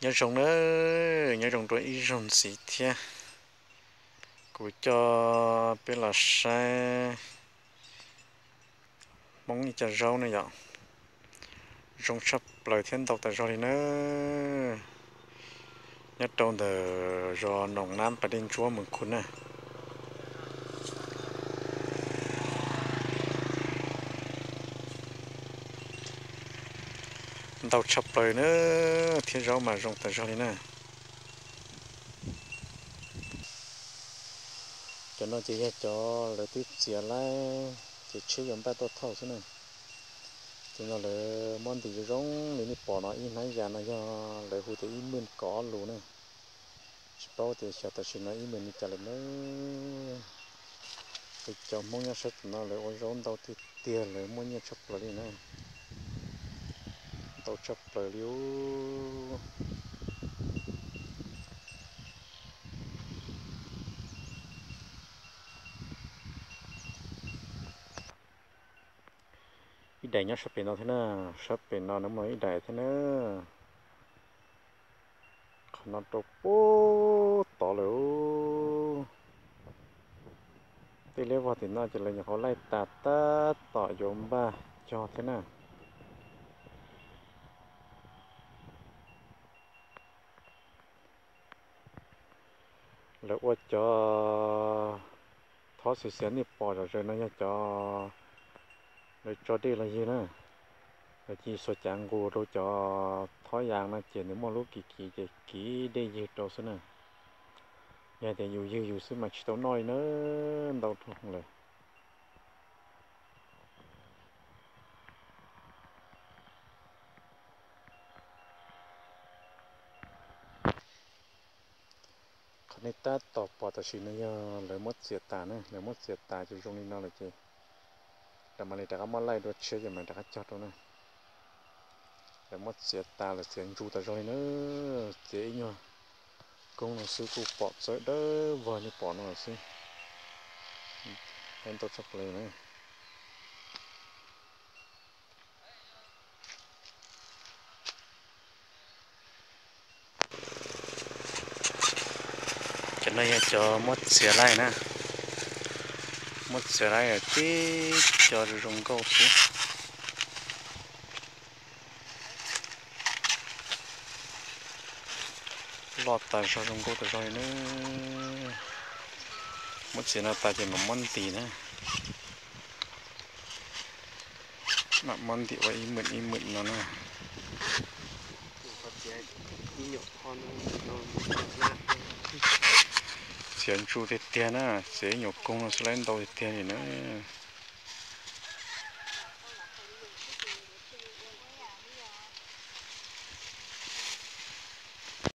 nhớ rồng nữa, nhớ rồng đuổi ít rồng gì thế của cho biết là xe mong như rau này vậy rồng sắp lời thiên tộc tại rồi nữa. Nhất trong the do nồng nam và đinh chúa mừng khốn này đầu chập lời nữa. Thiên rau mà rong tại rồi nè. Cho nó chỉ hết cho lời tiếp chia lại chỉ chưa giống ba tốt thầu xuống này thì nó là món thì rong nếu bỏ nó in hay giờ nó cho lời hụt thì in mình có luôn này bao thì sợ ta xin nó in mình trả lại nó thì cho món nhau sắt nó lại ôi rong đầu thì tiền lại món nhau chọc lại này tàu chọc lại liu ít đại nhá sắp bên nó thế nè sắp bên nó nó mới đại thế nào? Nó to bố, to luôn tí lấy vào thì nó chỉ là những họ lai tạt ta tỏ giống ba, cho thế nào? lỡ qua cho thó sự xén thì bỏ rồi rồi nó cho rồi cho đi là gì nữa rồi chỉ số chẳng của rồi cho thói giang nó chỉ nếu mà lúc kỳ kỳ thì kỳ đi gì đâu xí nữa nhà thì dù dù dù xí mà chỉ tao nói nữa đâu thuộcเลยคนนี้ตาตอบปอตชินเนี่ยเลยมดเสียตาเนี่ย เลยมดเสียตาจะตรงนี้นั่นเลยจี แต่มาเลยแต่ก็มาไล่ด้วยเชื่ออย่างมันแต่ก็จอดตรงนั้นแต่มดเสียตาเลยเสียงจูแต่รอยเนอะเสียเนาะกงหนังสือกูปอดเสยเด้อวันนี้ปอดหน่อยสิเห็นตัวชักเลยนะ cho nên cho mất xỉa lại nè. Mất xỉa lại ở tí, cho rung câu xí lọt tại cho rung câu từ rồi nữa mất xỉa là tại chỉ mà món tì nữa mà món tì vậy im mượn im mượn nó nè xiên chu thì tiền á sẽ nhục công nó sẽ lên đầu thì tiền thì nữa